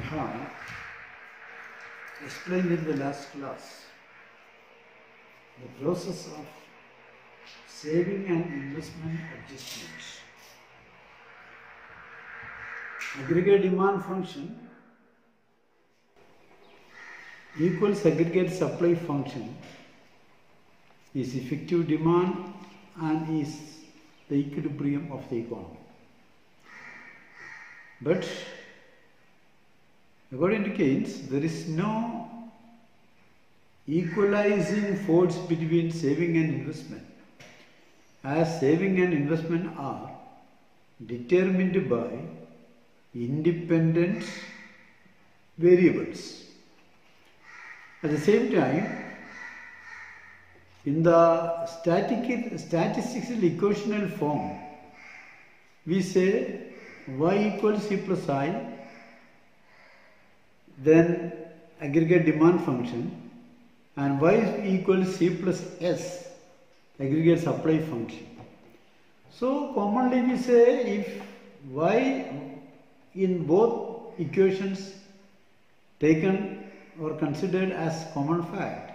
have explained in the last class the process of saving and investment adjustments. Aggregate demand function equals aggregate supply function is effective demand and is the equilibrium of the economy. But according to Keynes, there is no equalizing force between saving and investment, as saving and investment are determined by independent variables. At the same time, in the static, statistical equational form, we say y equals c plus i, then aggregate demand function, and y equals c plus s, aggregate supply function. So commonly we say if y in both equations taken or considered as common fact,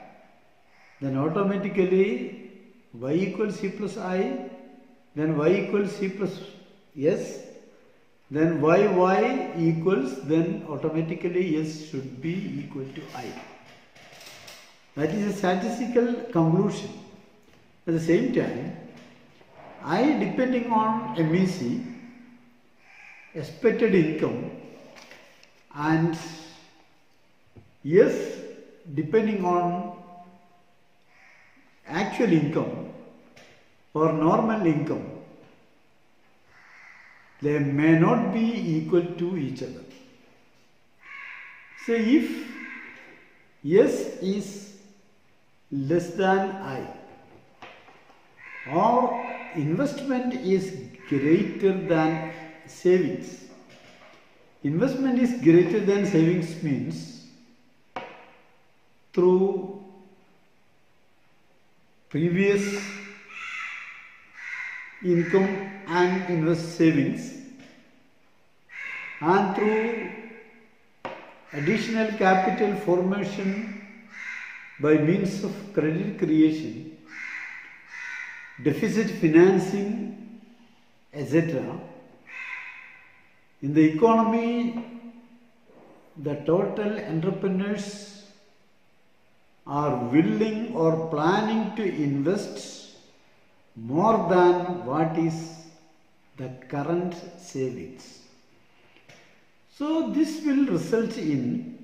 then automatically y equals c plus i, then y equals c plus s, then y y equals, then automatically s should be equal to i. That is a statistical conclusion. At the same time, I depending on MEC, expected income, and yes, depending on actual income or normal income, they may not be equal to each other. So if yes is less than I or investment is greater than savings, investment is greater than savings means through previous income and invest savings and through additional capital formation by means of credit creation deficit financing etc in the economy the total entrepreneurs are willing or planning to invest more than what is the current savings. So this will result in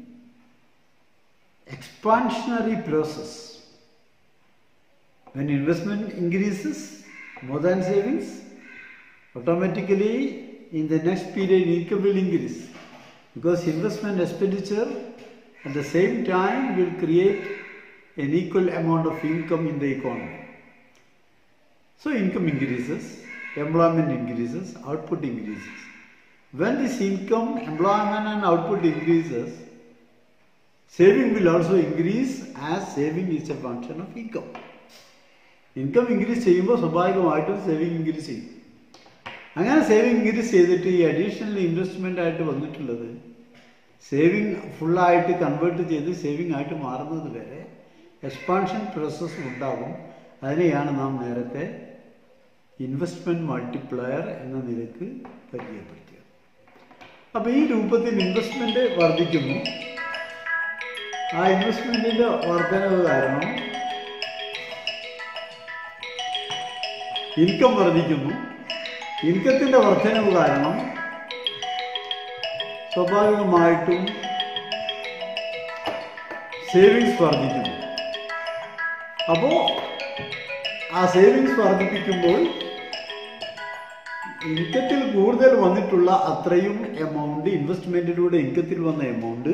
expansionary process. When investment increases more than savings, automatically in the next period income will increase because investment expenditure at the same time will create an equal amount of income in the economy. So income increases, employment increases, output increases. When this income, employment and output increases, saving will also increase as saving is a function of income. Income increase ചെയ്യുമ്പോൾ സ്വാഭാവികമായിട്ടും saving increase ചെയ്യും അങ്ങനെ saving increase ചെയ്തിട്ട് ഈ additional investment ആയിട്ട് വന്നിട്ടുള്ളത് saving ഫുള്ളായിട്ട് convert ചെയ്ത് സേവിങ് ആയിട്ട് മാറുന്നത് വരെ എക്സ്പാൻഷൻ പ്രോസസ്സ് ഉണ്ടാകും അതിനെയാണ് നാം നേരത്തെ ഇൻവെസ്റ്റ്മെന്റ് മൾട്ടിപ്ലയർ എന്ന നിലയ്ക്ക് പരിചയപ്പെടുത്തിയത്. അപ്പോൾ ഈ രൂപത്തിൽ ഇൻവെസ്റ്റ്മെന്റ് വർദ്ധിക്കുന്നു. ആ ഇൻവെസ്റ്റ്മെന്റിന്റെ വർധനവ് കാരണം ഇൻകം വർദ്ധിക്കുന്നു. ഇൻകത്തിന്റെ വർധനവ് കാരണം സ്വാഭാവികമായിട്ടും സേവിങ്സ് വർദ്ധിക്കുന്നു. അപ്പോൾ ആ സേവിങ്സ് വർദ്ധിപ്പിക്കുമ്പോൾ ഇൻകത്തിൽ കൂടുതൽ വന്നിട്ടുള്ള അത്രയും എമൗണ്ട് ഇൻവെസ്റ്റ്മെന്റിലൂടെ ഇൻകത്തിൽ വന്ന എമൗണ്ട്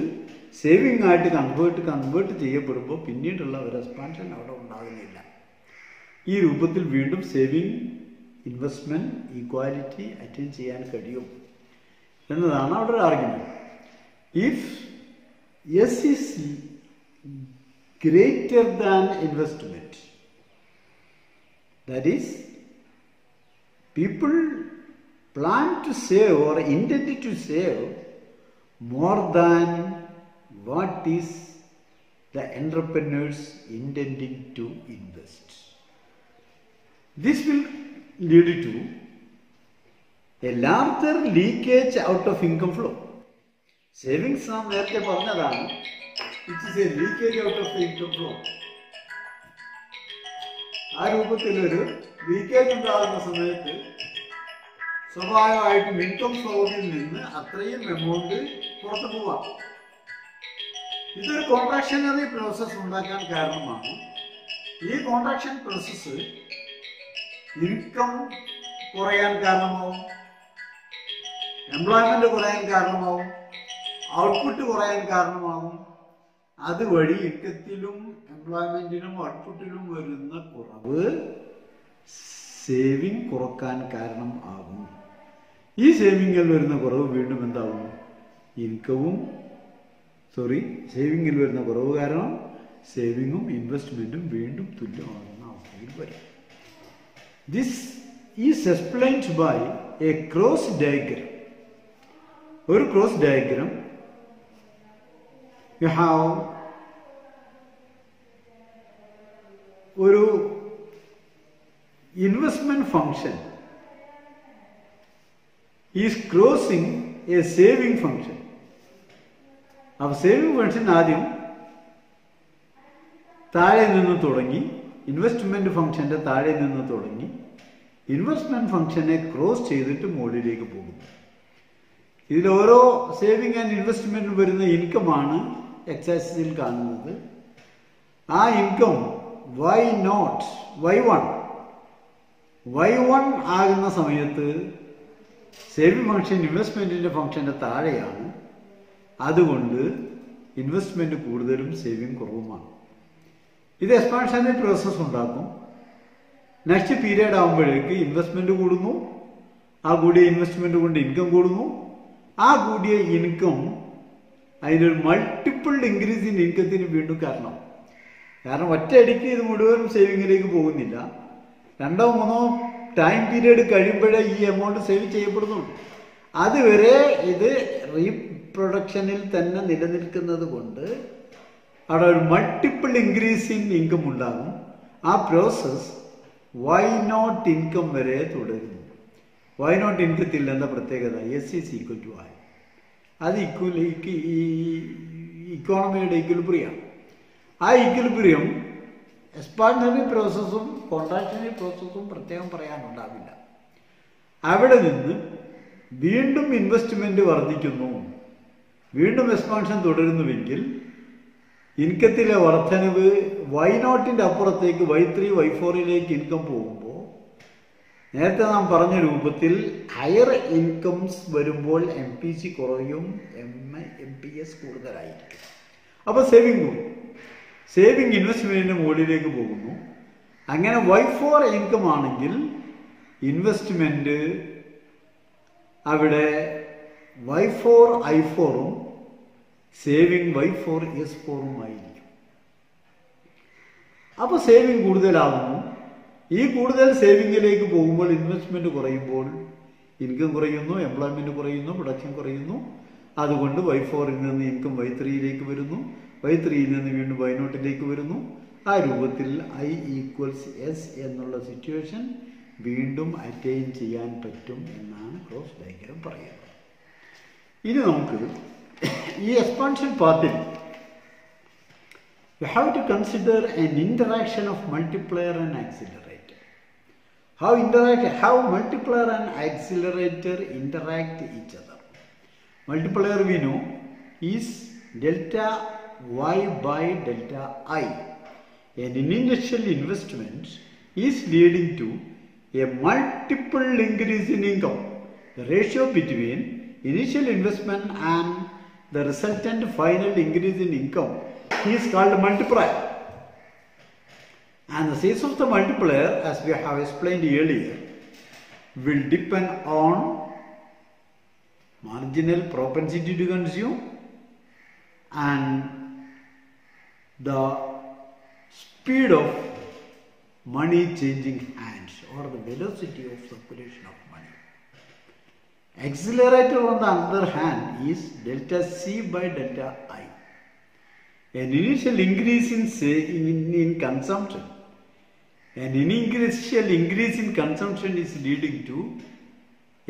സേവിങ് ആയിട്ട് കൺവേർട്ട് കൺവേർട്ട് ചെയ്യപ്പെടുമ്പോൾ പിന്നീടുള്ള ഒരു എക്സ്പാൻഷൻ അവിടെ ഉണ്ടാകുന്നില്ല. ഈ രൂപത്തിൽ വീണ്ടും സേവിങ് ഇൻവെസ്റ്റ്മെന്റ് ഈക്വാലിറ്റി അറ്റൈൻ ചെയ്യാൻ കഴിയും എന്നതാണ് അവിടെ ഒരു argument if S is greater than investment that is people plan to save or intended to save more than what is the entrepreneurs intending to invest. This will lead to a larger leakage out of income flow. Savings നാം നേരത്തെ പറഞ്ഞതാണ് it is a leakage out of income flow ആ രൂപത്തിലൊരു leakage ഉണ്ടാകുന്ന സമയത്ത് സ്വാഭാവികമായിട്ടും income സ്രോതസ്സിൽ നിന്ന് അത്രയും എമൗണ്ട് പുറത്തു പോവാം. ഇതൊരു കോൺട്രാക്ഷനറി പ്രോസസ് ഉണ്ടാക്കാൻ കാരണമാണ്. ഈ കോൺട്രാക്ഷൻ പ്രോസസ് ഇൻകം കുറയാൻ കാരണമാവും. എംപ്ലോയ്മെന്റ് കുറയാൻ കാരണമാവും. ഔട്ട്പുട്ട് കുറയാൻ കാരണമാവും. അതുവഴി ഇൻകത്തിലും എംപ്ലോയ്മെന്റിലും ഔട്ട്പുട്ടിലും വരുന്ന കുറവ് സേവിങ് കുറയ്ക്കാൻ കാരണം ആകും. ഈ സേവിങ്ങിൽ വരുന്ന കുറവ് വീണ്ടും എന്താവും ഇൻകവും സോറി സേവിങ്ങിൽ വരുന്ന കുറവ് കാരണം സേവിങ്ങും ഇൻവെസ്റ്റ്മെന്റും വീണ്ടും തുല്യമാകുന്ന അവസ്ഥയിൽ വരും. This is explained by a cross diagram ഒരു ക്രോസ് ഡയഗ്രം യു ഹാവ് ഒരു investment function is closing a saving function അപ്പോൾ സേവിങ് ഫംഗ്ഷൻ ആദ്യം താഴെ നിന്ന് തുടങ്ങി ഇൻവെസ്റ്റ്മെന്റ് ഫംഗ്ഷന്റെ താഴെ നിന്ന് തുടങ്ങി ഇൻവെസ്റ്റ്മെന്റ് ഫംഗ്ഷനെ ക്രോസ് ചെയ്തിട്ട് മുകളിലേക്ക് പോകും ഇതിൽ ഓരോ സേവിങ് ആൻഡ് ഇൻവെസ്റ്റ്മെന്റിന് വരുന്ന ഇൻകമാണ് എക്സൈസിൽ കാണുന്നത്. ആ income Y naught Y one Y one ആകുന്ന സമയത്ത് സേവിങ് ഫംഗ്ഷൻ ഇൻവെസ്റ്റ്മെന്റിന്റെ ഫംഗ്ഷന്റെ താഴെയാണ്. അതുകൊണ്ട് ഇൻവെസ്റ്റ്മെന്റ് കൂടുതലും സേവിങ് കുറവുമാണ്. ഇത് എക്സ്പാൻഷനറി പ്രോസസ് ഉണ്ടാക്കും. നെക്സ്റ്റ് പീരീഡ് ആകുമ്പോഴേക്ക് ഇൻവെസ്റ്റ്മെന്റ് കൂടുന്നു. ആ കൂടിയ ഇൻവെസ്റ്റ്മെന്റ് കൊണ്ട് ഇൻകം കൂടുന്നു. ആ കൂടിയ ഇൻകം അതിനൊരു മൾട്ടിപ്പിൾ ഇൻക്രീസ് ഇൻ ഇൻകത്തിന് വീണ്ടും കാരണം കാരണം ഒറ്റയടിക്ക് ഇത് മുഴുവൻ സേവിങ്ങിലേക്ക് പോകുന്നില്ല. രണ്ടോ മൂന്നോ ടൈം പീരീഡ് കഴിയുമ്പോഴേ ഈ എമൗണ്ട് സേവ് ചെയ്യപ്പെടുന്നുള്ളൂ. അതുവരെ ഇത് റീപ്രൊഡക്ഷനിൽ തന്നെ നിലനിൽക്കുന്നത് കൊണ്ട് അവിടെ ഒരു മൾട്ടിപ്പിൾ ഇൻക്രീസ് ഇൻ ഇൻകം ഉണ്ടാകും. ആ പ്രോസസ് വൈ നോട്ട് ഇൻകം വരെ തുടരുന്നു. വൈ നോട്ട് ഇൻകത്തിൽ എന്ന പ്രത്യേകത. എസ് ഇസ് ഈക്വൽ ടു ആയി അത് ഇക്വൽ ഈ ഇക്കോണമിയുടെ ഈക്വലിബ്രിയാണ് ആ ഈക്വലിബ്രിയം എക്സ്പാൻഷനറി പ്രോസസ്സും കോൺട്രാക്ഷനറി പ്രോസസ്സും പ്രത്യേകം പറയാനുണ്ടാവില്ല. അവിടെ നിന്ന് വീണ്ടും ഇൻവെസ്റ്റ്മെന്റ് വർദ്ധിക്കുന്നു. വീണ്ടും എക്സ്പാൻഷൻ തുടരുന്നുവെങ്കിൽ ഇൻകത്തിലെ വർധനവ് വൈ നോട്ടിന്റെ അപ്പുറത്തേക്ക് വൈ ത്രീ വൈ ഫോറിലേക്ക് ഇൻകം പോകുമ്പോൾ നേരത്തെ നാം പറഞ്ഞ രൂപത്തിൽ ഹയർ ഇൻകംസ് വരുമ്പോൾ എം പി സി കുറയും എം എം പി എസ് കൂടുതലായിരിക്കും. അപ്പോൾ സേവിങ് കൂടും സേവിങ് ഇൻവെസ്റ്റ്മെന്റിന്റെ മുകളിലേക്ക് പോകുന്നു. അങ്ങനെ വൈ ഫോർ ഇൻകം ആണെങ്കിൽ ഇൻവെസ്റ്റ്മെന്റ് അവിടെ വൈ ഫോർ ഐ ഫോറും സേവിങ് വൈ ഫോർ എസ് ഫോറും ആയിരിക്കും. അപ്പോൾ സേവിങ് കൂടുതലാകുന്നു ഈ കൂടുതൽ സേവിങ്ങിലേക്ക് പോകുമ്പോൾ ഇൻവെസ്റ്റ്മെന്റ് കുറയുമ്പോൾ ഇൻകം കുറയുന്നു എംപ്ലോയ്മെന്റ് കുറയുന്നു പ്രൊഡക്ഷൻ കുറയുന്നു. അതുകൊണ്ട് വൈ ഫോറിൽ നിന്ന് ഇൻകം വൈ ത്രീയിലേക്ക് വരുന്നു. വൈ ത്രീയിൽ നിന്ന് വീണ്ടും വൈ നോട്ടിലേക്ക് വരുന്നു ആ രൂപത്തിൽ ഐ ഈക്വൽസ് എസ് എന്നുള്ള സിറ്റുവേഷൻ വീണ്ടും അറ്റൈൻ ചെയ്യാൻ പറ്റും എന്നാണ് ക്രോസ് ഡയഗ്രം പറയുന്നത് ഇനി നമുക്ക് ഈ എക്സ്പാൻഷൻ പാത്തിൽ have to consider an interaction of multiplier and accelerator. How interact, how multiplier and accelerator interact each other. Multiplier we know is delta y by delta i. An initial investment is leading to a multiple increase in income. The ratio between initial investment and the resultant final increase in income is called multiplier. And the size of the multiplier, as we have explained earlier, will depend on marginal propensity to consume and the speed of money changing hands or the velocity of circulation of money. Accelerator on the other hand is delta C by delta I. An initial increase in, say, in, in consumption, an initial increase in consumption is leading to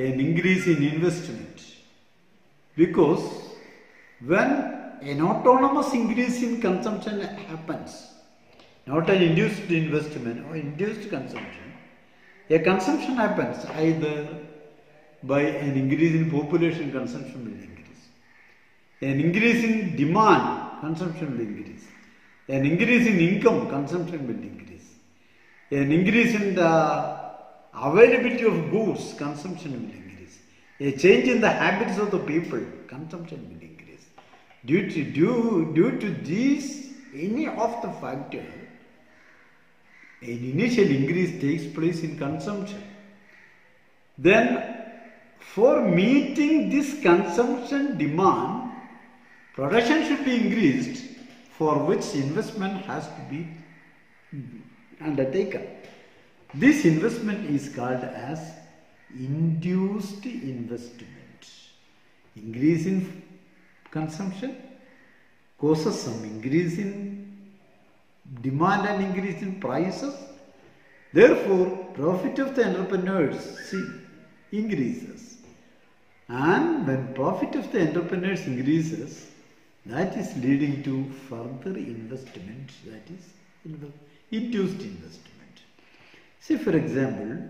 an increase in investment. Because when an autonomous increase in consumption happens, not an induced investment or induced consumption, a consumption happens either by an increase in population, consumption will increase. An increase in demand, consumption will increase. An increase in income, consumption will increase. An increase in the availability of goods, consumption will increase. A change in the habits of the people, consumption will increase. Due to, due, due to these, any of the factor, an initial increase takes place in consumption. Then, for meeting this consumption demand, production should be increased, for which investment has to be undertaken. This investment is called as induced investment. Increase in consumption causes some increase in demand and increase in prices. Therefore, profit of the entrepreneurs increases. And when profit of the entrepreneurs increases, that is leading to further investment, that is induced investment. See, for example,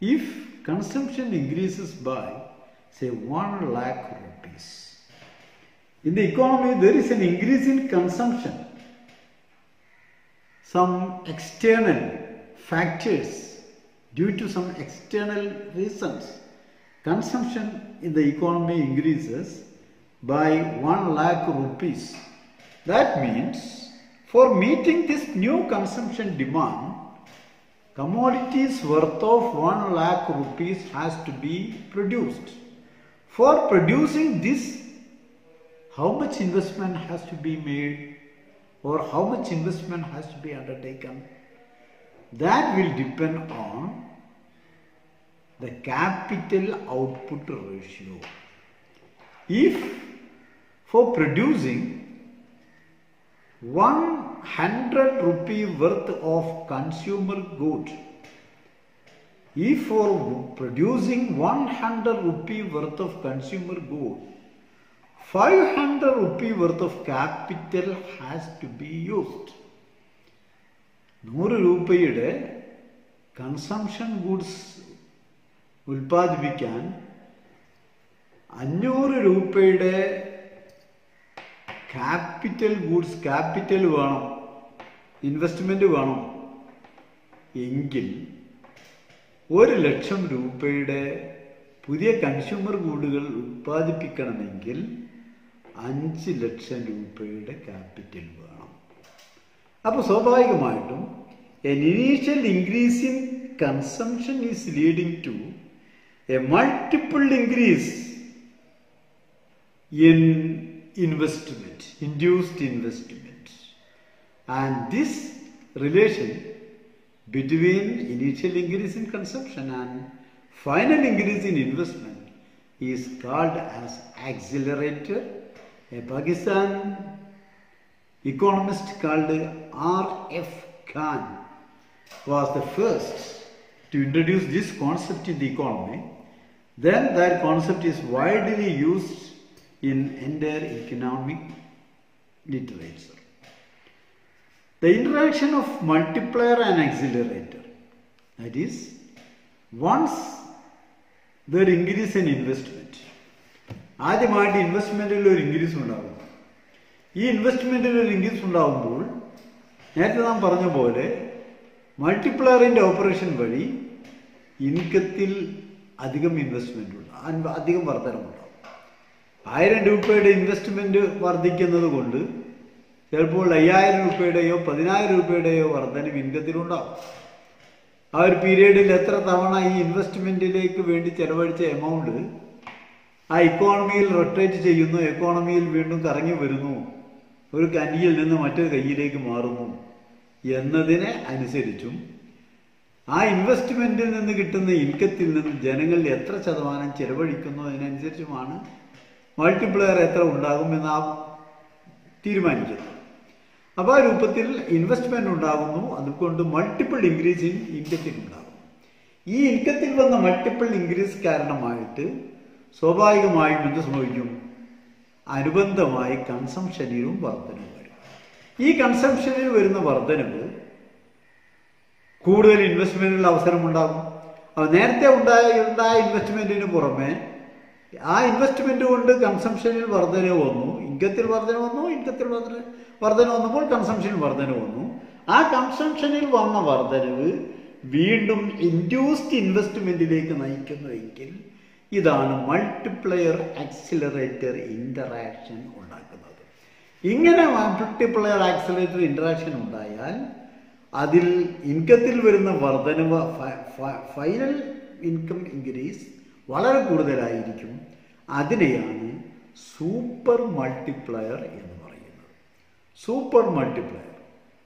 if consumption increases by, say, 1 lakh rupees, in the economy there is an increase in consumption. Some external factors due to some external reasons consumption in the economy increases by 1 lakh rupees. That means for meeting this new consumption demand commodities worth of 1 lakh rupees has to be produced. For producing this how much investment has to be made or how much investment has to be undertaken? That will depend on the capital output ratio. If for producing 100 rupee worth of consumer good if for producing 100 rupee worth of consumer good 500 rupee worth of capital has to be used നൂറ് രൂപയുടെ consumption goods ഉൽപ്പാദിപ്പിക്കാൻ അഞ്ഞൂറ് രൂപയുടെ capital goods capital വേണം investment വേണം എങ്കിൽ ഒരു ലക്ഷം രൂപയുടെ പുതിയ കൺസ്യൂമർ ഗുഡുകൾ ഉൽപ്പാദിപ്പിക്കണമെങ്കിൽ അഞ്ച് ലക്ഷം രൂപയുടെ ക്യാപിറ്റൽ വേണം അപ്പോൾ സ്വാഭാവികമായിട്ടും an initial increase in consumption is leading to a multiple increase in investment induced investment and this relation between initial increase in consumption and final increase in investment is called as accelerator. A Pakistan economist called R.F. Khan was the first to introduce this concept in the economy. Then that concept is widely used in entire economic literature. The interaction of multiplier and accelerator. That is, once there increase in investment, ആദ്യമായിട്ട് ഇൻവെസ്റ്റ്മെന്റിൽ ഒരു increase ഉണ്ടാകും. ഈ ഇൻവെസ്റ്റ്മെന്റിൽ ഒരു increase ഉണ്ടാകുമ്പോൾ നേരത്തെ നാം പറഞ്ഞ പോലെ മൾട്ടിപ്ലയറിന്റെ ഓപ്പറേഷൻ വഴി ഇൻകത്തിൽ അധികം ഇൻവെസ്റ്റ്മെന്റ് ഉണ്ട്. അധികം വർധനമുണ്ടാകും. ആയിരം രൂപയുടെ ഇൻവെസ്റ്റ്മെന്റ് വർദ്ധിക്കുന്നത് കൊണ്ട് ചിലപ്പോൾ അയ്യായിരം രൂപയുടെയോ പതിനായിരം രൂപയുടെയോ വർധനം ഇൻകത്തിലുണ്ടാകും ആ ഒരു പീരീഡിൽ എത്ര തവണ ഈ ഇൻവെസ്റ്റ്മെന്റിലേക്ക് വേണ്ടി ചെലവഴിച്ച എമൗണ്ട് ആ ഇക്കോണമിയിൽ റൊട്ടേറ്റ് ചെയ്യുന്നു എക്കോണമിയിൽ വീണ്ടും കറങ്ങി വരുന്നു. ഒരു കനിയിൽ നിന്ന് മറ്റൊരു കയ്യിലേക്ക് മാറുന്നു. എന്നതിനെ അനുസരിച്ചും ആ ഇൻവെസ്റ്റ്മെന്റിൽ നിന്ന് കിട്ടുന്ന ഇൻകത്തിൽ നിന്ന് ജനങ്ങൾ എത്ര ശതമാനം ചെലവഴിക്കുന്നു അതിനനുസരിച്ചുമാണ് മൾട്ടിപ്ലയർ എത്ര ഉണ്ടാകുമെന്ന് ആ തീരുമാനിക്കുന്നത്. അപ്പോൾ ആ രൂപത്തിൽ ഇൻവെസ്റ്റ്മെന്റ് ഉണ്ടാകുന്നു അതുകൊണ്ട് മൾട്ടിപ്പിൾ ഇൻക്രീസ് ഇൻ ഇൻകത്തിൽ ഉണ്ടാകും. ഈ ഇൻകത്തിൽ വന്ന മൾട്ടിപ്പിൾ ഇൻക്രീസ് കാരണമായിട്ട് സ്വാഭാവികമായും എന്ത് സംഭവിക്കും? അനുബന്ധമായി കൺസംഷനിലും വർധനവ് വരും. ഈ കൺസംഷനിൽ വരുന്ന വർധനവ് കൂടുതൽ ഇൻവെസ്റ്റ്മെന്റിനുള്ള അവസരമുണ്ടാകും അപ്പോൾ നേരത്തെ ഉണ്ടായ ഉണ്ടായ ഇൻവെസ്റ്റ്മെന്റിന് പുറമെ ആ ഇൻവെസ്റ്റ്മെന്റ് കൊണ്ട് കൺസംഷനിൽ വർധന വന്നു ഇൻകത്തിൽ വർധന വന്നു ഇൻകത്തിൽ വർധന വർധന വന്നപ്പോൾ കൺസംഷനിൽ വർധന വന്നു. ആ കൺസംഷനിൽ വന്ന വർധനവ് വീണ്ടും ഇൻഡ്യൂസ്ഡ് ഇൻവെസ്റ്റ്മെന്റിലേക്ക് നയിക്കുന്നുവെങ്കിൽ ഇതാണ് മൾട്ടിപ്ലയർ ആക്സിലറേറ്റർ ഇന്ററാക്ഷൻ ഉണ്ടാക്കുന്നത്. ഇങ്ങനെ മൾട്ടിപ്ലയർ ആക്സിലറേറ്റർ ഇന്ററാക്ഷൻ ഉണ്ടായാൽ അതിൽ ഇൻകത്തിൽ വരുന്ന വർധനവ് ഫൈനൽ ഇൻകം ഇൻക്രീസ് വളരെ കൂടുതലായിരിക്കും. അതിനെയാണ് സൂപ്പർ മൾട്ടിപ്ലയർ എന്ന് പറയുന്നത്. സൂപ്പർ മൾട്ടിപ്ലയർ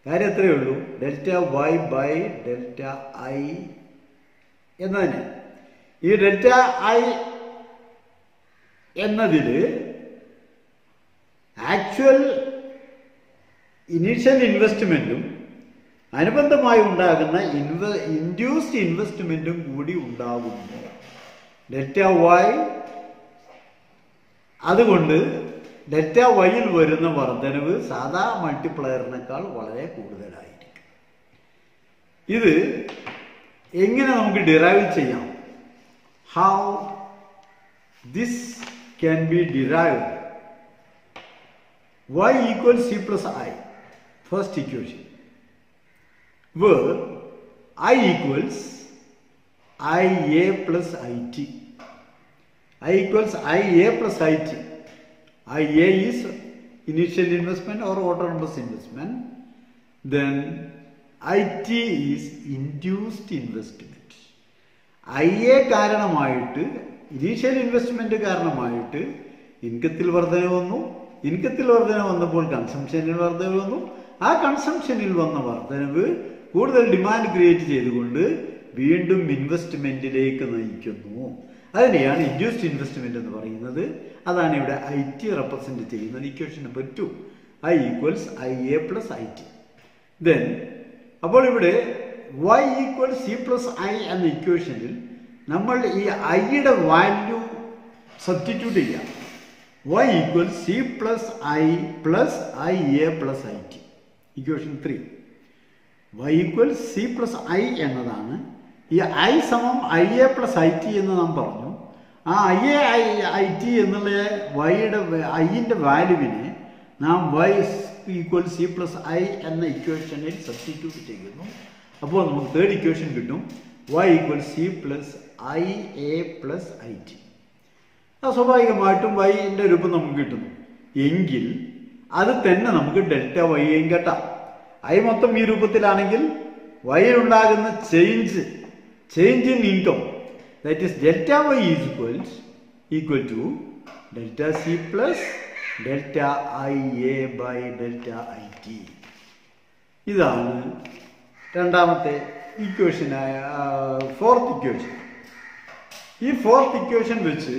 കാര്യം എത്രയേ ഉള്ളൂ? Delta Y by delta I എന്നതിന് ഈ ഡെൽറ്റ ഐ എന്നതിൽ ആക്ച്വൽ ഇനീഷ്യൽ ഇൻവെസ്റ്റ്മെന്റും അനുബന്ധമായി ഉണ്ടാകുന്ന ഇൻവ ഇൻഡ്യൂസ്ഡ് ഇൻവെസ്റ്റ്മെന്റും കൂടി ഉണ്ടാകുന്നു. ഡെറ്റ വൈ അതുകൊണ്ട് ഡെറ്റ വൈയിൽ വരുന്ന വർധനവ് സാധാ മൾട്ടിപ്ലയറിനേക്കാൾ വളരെ കൂടുതലായിരിക്കും. ഇത് എങ്ങനെ നമുക്ക് ഡിറൈവ് ചെയ്യാം? how this can be derived. y equals c plus i, first equation, where i equals ia plus it. i equals ia plus it. ia is initial investment or autonomous investment. Then it is induced investment. ഐയെ കാരണമായിട്ട് initial investment കാരണമായിട്ട് ഇൻകത്തിൽ വർധന വന്നു. ഇൻകത്തിൽ വർധന വന്നപ്പോൾ കൺസംഷനിൽ വർധന വന്നു. ആ കൺസംഷനിൽ വന്ന വർധനവ് കൂടുതൽ ഡിമാൻഡ് ക്രിയേറ്റ് ചെയ്തുകൊണ്ട് വീണ്ടും ഇൻവെസ്റ്റ്മെന്റിലേക്ക് നയിക്കുന്നു. അതിനെയാണ് ഇൻഡ്യൂസ്ഡ് ഇൻവെസ്റ്റ്മെന്റ് എന്ന് പറയുന്നത്. അതാണ് ഇവിടെ ഐ ടി റെപ്രസെന്റ് ചെയ്യുന്നത് equation number I equals I A plus I T. Then അപ്പോൾ ഇവിടെ y equal C plus I എന്ന ഇക്വേഷനിൽ നമ്മൾ ഈ ഐയുടെ വാല്യൂ സബ്സ്റ്റിറ്റ്യൂട്ട് ചെയ്യാം. Y equal C plus I plus I A plus I T equation three Y equal C plus I എന്നതാണ് ഈ ഐ സമം I A plus I T എന്ന് നാം പറഞ്ഞു. ആ I A I I T എന്നുള്ള വൈയുടെ ഐന്റെ വാല്യൂവിനെ നാം Y equal C plus I എന്ന ഇക്വേഷനിൽ സബ്സ്റ്റിറ്റ്യൂട്ട് ചെയ്യുന്നു. അപ്പോൾ നമുക്ക് തേർഡ് ഇക്വേഷൻ കിട്ടും. Y equal C plus I A plus I T ആ സ്വാഭാവികമായിട്ടും വൈന്റെ രൂപം നമുക്ക് കിട്ടുന്നു. എങ്കിൽ അത് തന്നെ നമുക്ക് ഡെൽറ്റ വൈയും കേട്ടാം. ഐ മൊത്തം ഈ രൂപത്തിലാണെങ്കിൽ വൈയിലുണ്ടാകുന്ന change change in income that is delta Y is equals equal to delta C plus delta I A by delta I T ഇതാണ് രണ്ടാമത്തെ ഇക്വേഷനായ ഫോർത്ത് ഇക്വേഷൻ ഈ ഫോർത്ത് ഇക്വേഷൻ വെച്ച്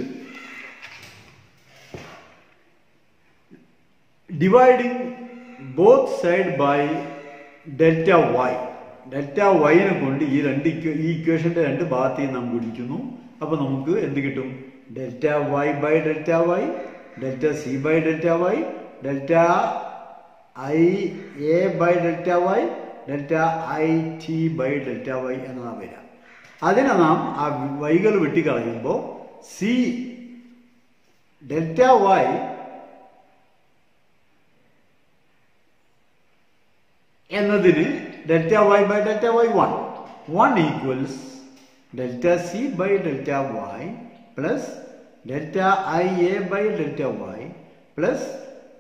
dividing both side by delta Y delta വൈനെ കൊണ്ട് ഈ രണ്ട് ഈ ഇക്വേഷന്റെ രണ്ട് ഭാഗത്തെയും നാം ഗുണിക്കുന്നു. അപ്പോൾ നമുക്ക് എന്ത് കിട്ടും? Delta Y by delta Y delta C by delta Y delta I A by delta Y delta I T by delta Y എന്നതാണ് വരിക അതിനെ നാം ആ വൈകൾ വെട്ടിക്കളയുമ്പോൾ സി ഡെൽറ്റ വൈ എന്നതിന് delta Y by delta Y one one equals delta C by delta Y plus delta I A by delta Y plus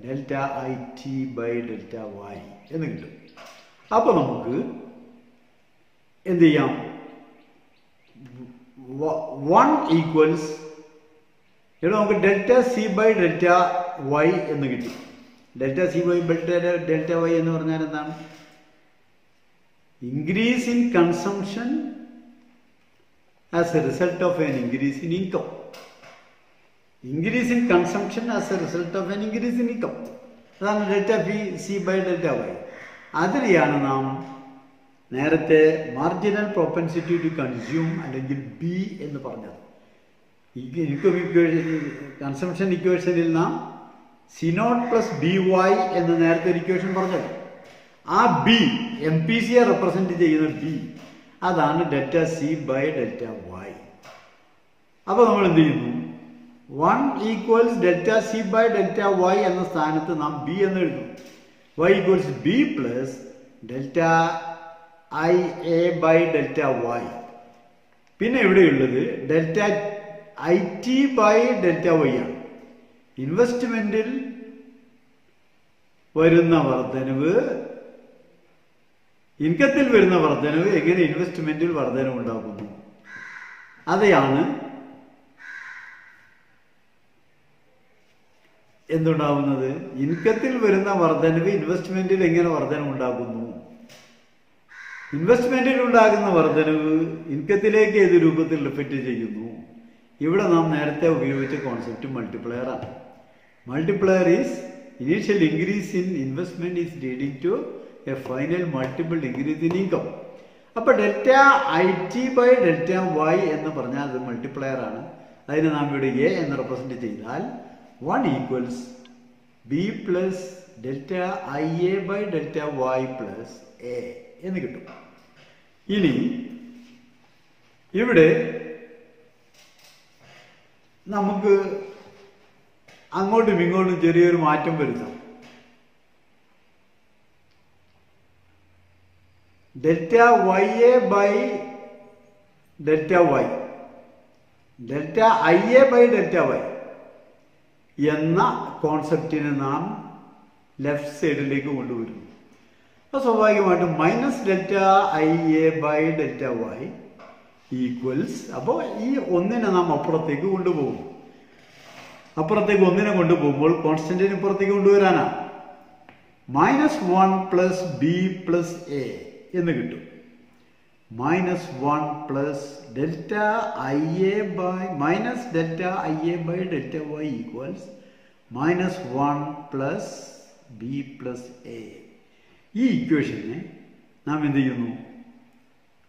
delta I T by delta Y എന്ന് കിട്ടും. അപ്പോൾ നമുക്ക് എന്ത് ചെയ്യാം? വൺ ഈക്വൽസ് ഇവിടെ നമുക്ക് delta C by delta Y എന്ന് കിട്ടി. Delta C by delta delta Y എന്ന് പറഞ്ഞാൽ എന്താണ്? Increase in consumption as a result of an increase in income increase in consumption as a result of an increase in income അതാണ് delta P C by delta Y അതിനെയാണ് നാം നേരത്തെ marginal propensity to consume അല്ലെങ്കിൽ B എന്ന് പറഞ്ഞത്. Consumption ഇക്വേഷനിൽ നാം സിനോട്ട് plus B Y എന്ന് നേരത്തെ ഒരു ഇക്വേഷൻ പറഞ്ഞത്. ആ ബി എം പി സിയെ റെപ്രസെന്റ് ചെയ്യുന്ന ബി അതാണ് delta C by delta Y അപ്പോൾ നമ്മൾ എന്ത് ചെയ്യുന്നു? One equals delta C by delta Y എന്ന സ്ഥാനത്ത് നാം ബി എന്ന് എഴുതും Y equals b plus delta i a by delta y. പിന്നെ ഇവിടെയുള്ളത് delta I T by delta Y ആണ്. ഇൻവെസ്റ്റ്മെന്റിൽ വരുന്ന വർധനവ് ഇൻകത്തിൽ വരുന്ന വർധനവ് എങ്ങനെ ഇൻവെസ്റ്റ്മെന്റിൽ വർധനവ് ഉണ്ടാക്കുന്നു അതെയാണ് എന്തുണ്ടാവുന്നത്? ഇൻകത്തിൽ വരുന്ന വർധനവ് ഇൻവെസ്റ്റ്മെന്റിൽ എങ്ങനെ വർധനം ഉണ്ടാകുന്നു ഇൻവെസ്റ്റ്മെന്റിൽ ഉണ്ടാകുന്ന വർധനവ് ഇൻകത്തിലേക്ക് ഏത് രൂപത്തിൽ റിഫ്ലക്റ്റ് ചെയ്യുന്നു? ഇവിടെ നാം നേരത്തെ ഉപയോഗിച്ച കോൺസെപ്റ്റ് മൾട്ടിപ്ലയർ ആണ്. Multiplier is initial increase in investment is leading to a final multiple increase in income അപ്പൊ delta I T by delta Y എന്ന് പറഞ്ഞാൽ അത് മൾട്ടിപ്ലയർ ആണ്. അതിനെ നാം ഇവിടെ എ എന്ന് റെപ്രസെന്റ് ചെയ്താൽ one equals b plus delta ia by delta y plus a എന്ന് കിട്ടും. ഇനി ഇവിടെ നമുക്ക് അങ്ങോട്ടും ഇങ്ങോട്ടും ചെറിയൊരു മാറ്റം വരുത്താം delta Y A by delta Y delta I A by delta Y എന്ന കോൺസെപ്റ്റിനെ നാം ലെഫ്റ്റ് സൈഡിലേക്ക് കൊണ്ടുവരുന്നു. അപ്പോൾ സ്വാഭാവികമായിട്ടും minus delta I A by delta Y equals അപ്പോൾ ഈ ഒന്നിനെ നാം അപ്പുറത്തേക്ക് കൊണ്ടുപോകും. അപ്പുറത്തേക്ക് ഒന്നിനെ കൊണ്ടുപോകുമ്പോൾ കോൺസ്റ്റന്റിന് ഇപ്പുറത്തേക്ക് കൊണ്ടുവരാനാ? Minus one plus B plus A എന്ന് കിട്ടും. Plus delta I A by minus delta I A by delta Y equals minus one plus B plus A. ഈ ഇക്വേഷനെ നാം എന്ത് ചെയ്യുന്നു?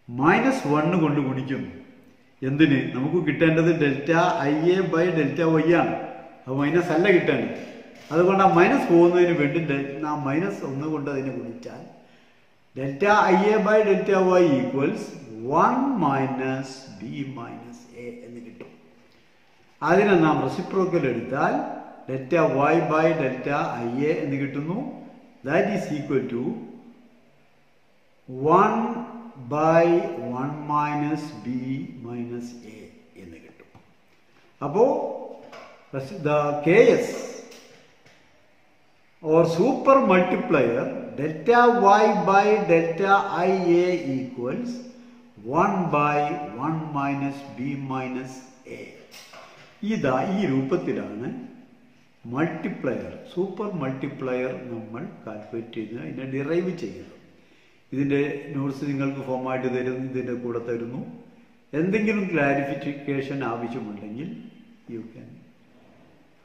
മൈനസ് വണ്ണ് കൊണ്ട് ഗുണിക്കുന്നു. എന്തിന്? നമുക്ക് കിട്ടേണ്ടത് delta I A by delta Y ആണ്. അത് മൈനസ് അല്ല കിട്ടേണ്ടത്. അതുകൊണ്ട് ആ മൈനസ് പോകുന്നതിന് വേണ്ടി നാം മൈനസ് ഒന്ന് കൊണ്ട് അതിനെ ഗുണിച്ചാൽ I A by delta Y equals one minus B minus A എന്ന് കിട്ടും. അതിനെ നാം റെസിപ്രോക്കൽ എടുത്താൽ delta Y by delta I A എന്ന് കിട്ടുന്നു. That is equal to one by one minus B minus A എന്ന് കിട്ടും. അപ്പോ the K S or super multiplier delta y by delta ia equals 1 by 1 minus b minus a. ഇതാ ഈ രൂപത്തിലാണ് multiplier super multiplier നമ്മൾ calculate ചെയ്ത് അതിനെ derive ചെയ്യുന്നത്. ഇതിന്റെ നോട്ട്സ് നിങ്ങൾക്ക് ഫോമായിട്ട് തരുന്നു ഇതിന്റെ കൂടെ തരുന്നു. എന്തെങ്കിലും ക്ലാരിഫിക്കേഷൻ ആവശ്യമുണ്ടെങ്കിൽ യു ക്യാൻ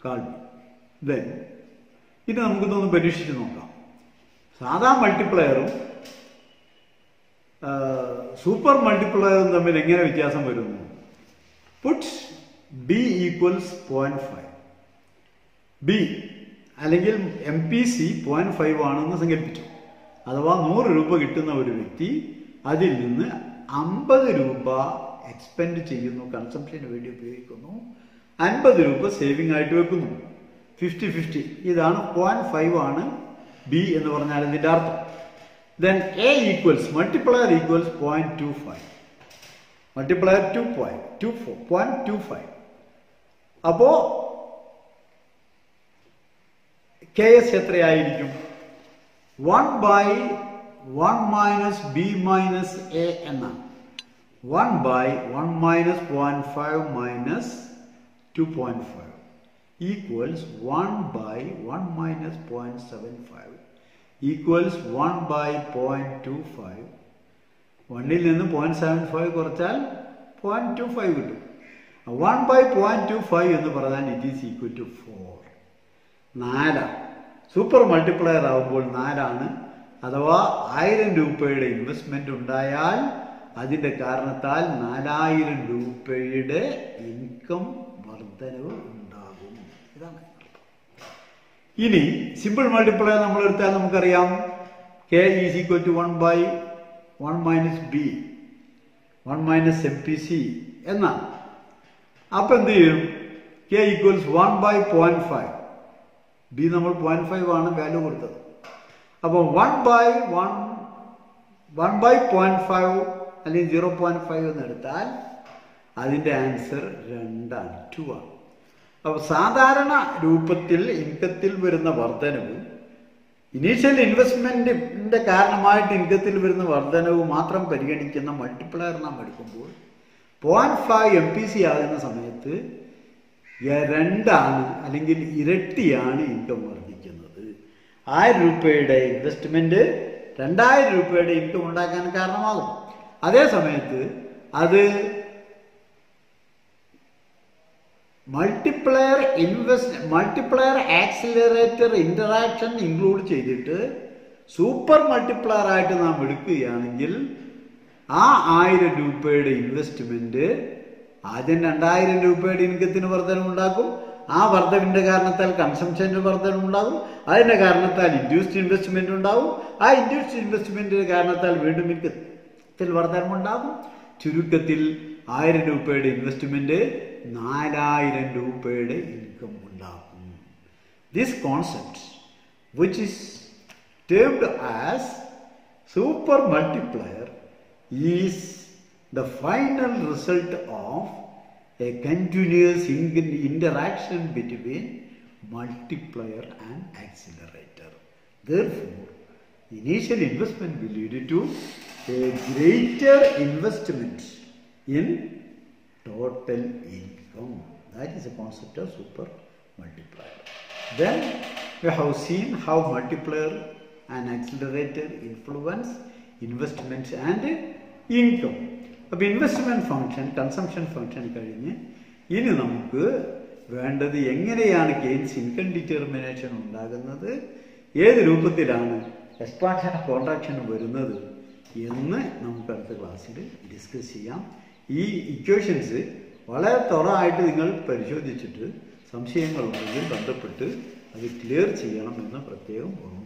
കാൾ ദെൻ ഇത് നമുക്കിതൊന്ന് പരീക്ഷിച്ച് നോക്കാം. സാധാ മൾട്ടിപ്ലയറും സൂപ്പർ മൾട്ടിപ്ലയറും തമ്മിൽ എങ്ങനെ വ്യത്യാസം വരുന്നു? Put B equals point five B അല്ലെങ്കിൽ M P C point five ആണെന്ന് സങ്കല്പിച്ചു. അഥവാ നൂറ് രൂപ കിട്ടുന്ന ഒരു വ്യക്തി അതിൽ നിന്ന് അമ്പത് രൂപ എക്സ്പെൻഡ് ചെയ്യുന്നു കൺസംഷന് വേണ്ടി ഉപയോഗിക്കുന്നു അൻപത് രൂപ സേവിംഗ് ആയിട്ട് വെക്കുന്നു. ഫിഫ്റ്റി ഫിഫ്റ്റി ഇതാണ് പോയിന്റ് ഫൈവ് ആണ് ബി എന്ന് പറഞ്ഞാൽ ഇതിന്റെ അർത്ഥം. Then A equals multiplier equals point two five multiplier two point two four point two five അപ്പോ കെ എസ് എത്രയായിരിക്കും? One by one minus B minus A എന്നാണ്. One by one minus point five minus two point five by one minus point seven five equals one by point two five വണ്ണിൽ നിന്ന് point seven five കുറച്ചാൽ point two five കിട്ടും. One by point two five എന്ന് പറഞ്ഞാൽ it is equal to four നാലാണ് super multiplier ആകുമ്പോൾ നാലാണ്. അഥവാ ആയിരം രൂപയുടെ ഇൻവെസ്റ്റ്മെന്റ് ഉണ്ടായാൽ അതിന്റെ കാരണത്താൽ നാലായിരം രൂപയുടെ ഇൻകം വർധനവ് ഉണ്ടാകും. ഇതാണ്. ഇനി സിമ്പിൾ മൾട്ടിപ്ലൈ നമ്മൾ എടുത്താൽ നമുക്കറിയാം. K is equal to one by one minus B one minus M P C എന്നാണ്. അപ്പം എന്ത് ചെയ്യും? K equals one by point five B നമ്മൾ പോയിന്റ് ഫൈവ് ആണ് വാല്യൂ കൊടുത്തത്. അപ്പോൾ one by one one by point five അല്ലെങ്കിൽ zero point five എന്ന് എടുത്താൽ അതിന്റെ ആൻസർ രണ്ടാണ്. ടു ആണ്. അപ്പോൾ സാധാരണ രൂപത്തിൽ ഇൻകത്തിൽ വരുന്ന വർധനവ് ഇനീഷ്യൽ ഇൻവെസ്റ്റ്മെന്റിന്റെ കാരണമായിട്ട് ഇൻകത്തിൽ വരുന്ന വർധനവ് മാത്രം പരിഗണിക്കുന്ന മൾട്ടിപ്ലയർ നാം എടുക്കുമ്പോൾ point five M P C ആകുന്ന സമയത്ത് രണ്ടാണ് അല്ലെങ്കിൽ ഇരട്ടിയാണ് ഇൻകം വർദ്ധിക്കുന്നത്. ആയിരം രൂപയുടെ ഇൻവെസ്റ്റ്മെന്റ് രണ്ടായിരം രൂപയുടെ ഇൻകം ഉണ്ടാക്കാൻ കാരണമാകും. അതേ സമയത്ത് അത് multiplier invest multiplier accelerator interaction include ചെയ്തിട്ട് സൂപ്പർ മൾട്ടിപ്ലയർ ആയിട്ട് നാം എടുക്കുകയാണെങ്കിൽ ആ ആയിരം രൂപയുടെ ഇൻവെസ്റ്റ്മെന്റ് ആദ്യം രണ്ടായിരം രൂപയുടെ ഇൻകത്തിന് വർധനമുണ്ടാക്കും ആ വർധവിന്റെ കാരണത്താൽ കൺസംഷന്റെ വർധനമുണ്ടാകും അതിന്റെ കാരണത്താൽ ഇൻഡ്യൂസ്ഡ് ഇൻവെസ്റ്റ്മെന്റ് ഉണ്ടാകും. ആ ഇൻഡ്യൂസ്ഡ് ഇൻവെസ്റ്റ്മെന്റിന്റെ കാരണത്താൽ വീണ്ടും ഇൻകത്തിൽ വർധനമുണ്ടാകും ചുരുക്കത്തിൽ ആയിരം രൂപയുടെ ഇൻവെസ്റ്റ്മെന്റ് നാലായിരം രൂപയുടെ ഇൻകം ഉണ്ടാക്കും this concept which is termed as super multiplier is the final result of a continuous in- interaction between multiplier and accelerator. Therefore, initial investment will lead to a greater investment in total income. That is the concept of super multiplier. Then we have seen how multiplier and accelerator influence investment and income. അപ്പോൾ investment function consumption function കഴിഞ്ഞ് ഇനി നമുക്ക് വേണ്ടത് എങ്ങനെയാണ് gains income determination ഉണ്ടാകുന്നത് ഏത് രൂപത്തിലാണ് expansion contraction വരുന്നത് എന്ന് നമുക്ക് അടുത്ത ക്ലാസ്സിൽ ഡിസ്കസ് ചെയ്യാം ഈ ഇക്വേഷൻസ് വളരെ തുറമായിട്ട് നിങ്ങൾ പരിശോധിച്ചിട്ട് സംശയങ്ങളുണ്ടെങ്കിൽ ബന്ധപ്പെട്ട് അത് ക്ലിയർ ചെയ്യണം എന്ന് പ്രത്യേകം ഓർമ്മപ്പെടുത്തുന്നു താങ്ക് യു